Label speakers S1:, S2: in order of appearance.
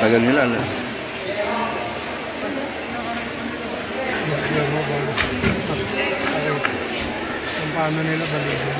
S1: Tagal nila. Ano?
S2: Paano nila balikin